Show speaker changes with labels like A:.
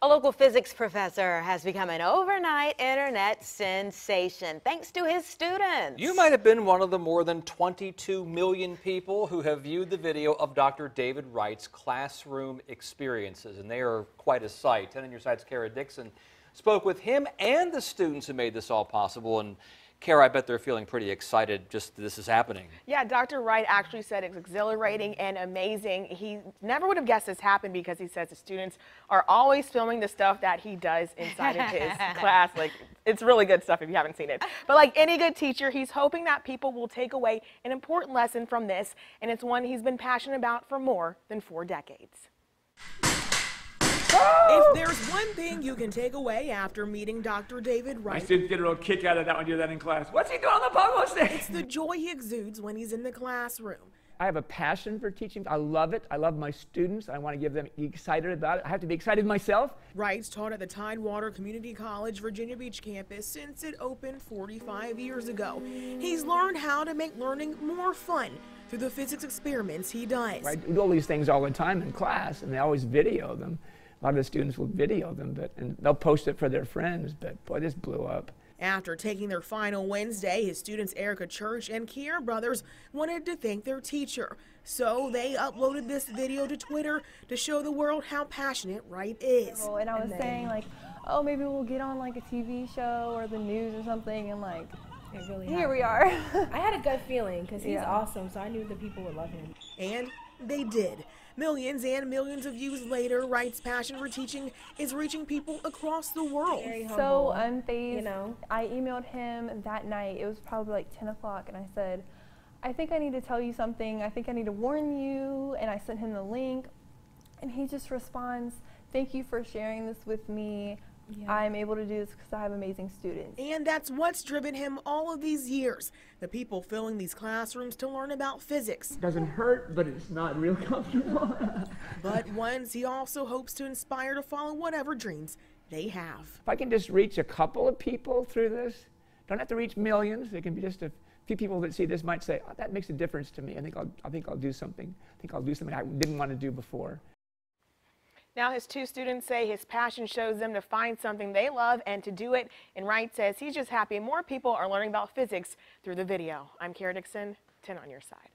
A: A local physics professor has become an overnight internet sensation thanks to his students.
B: You might have been one of the more than 22 million people who have viewed the video of Dr. David Wright's classroom experiences, and they are quite a sight. 10 on your side's Kara Dixon spoke with him and the students who made this all possible. And Kara, I bet they're feeling pretty excited just this is happening.
C: Yeah, Dr. Wright actually said it's exhilarating and amazing. He never would have guessed this happened because he says the students are always filming the stuff that he does inside of his class. Like, it's really good stuff if you haven't seen it. But like any good teacher, he's hoping that people will take away an important lesson from this, and it's one he's been passionate about for more than four decades.
D: If there's one thing you can take away after meeting Dr. David
E: My
D: Wright,
E: students get a real kick out of that when you do that in class. What's he doing on the pogo stick?
D: it's the joy he exudes when he's in the classroom.
F: I have a passion for teaching. I love it. I love my students. I want to give them excited about it. I have to be excited myself.
D: Wright's taught at the Tidewater Community College Virginia Beach campus since it opened 45 years ago. He's learned how to make learning more fun through the physics experiments he does.
F: I do all these things all the time in class, and they always video them. A lot of the students will video them, but and they'll post it for their friends. But boy, this blew up.
D: After taking their final Wednesday, his students Erica Church and Kier Brothers wanted to thank their teacher. So they uploaded this video to Twitter to show the world how passionate Wright is.
G: And I was saying like, oh, maybe we'll get on like a TV show or the news or something, and like,
H: It really
G: here we are.
H: I had a gut feeling because he's
G: Yeah.
H: awesome, so I knew the people would love him.
D: And they did. Millions and millions of views later, Wright's passion for teaching is reaching people across the world.
H: Very
G: so
H: humble,
G: unfazed.
H: you know.
G: I emailed him that night. It was probably like 10 o'clock, and I said, I think I need to tell you something. I think I need to warn you. And I sent him the link, and he just responds, Thank you for sharing this with me.
H: Yeah.
G: I'm able to do this because I have amazing students.
D: And that's what's driven him all of these years. The people filling these classrooms to learn about physics.
F: Doesn't hurt, but it's not real comfortable.
D: But ones he also hopes to inspire to follow whatever dreams they have.
F: if I can just reach a couple of people through this, don't have to reach millions. It can be just a few people that see this might say, oh, "That makes a difference to me. I think I'll, I think I'll do something. I think I'll do something I didn't want to do before."
C: Now, his two students say his passion shows them to find something they love and to do it. And Wright says he's just happy more people are learning about physics through the video. I'm Kara Dixon, 10 on your side.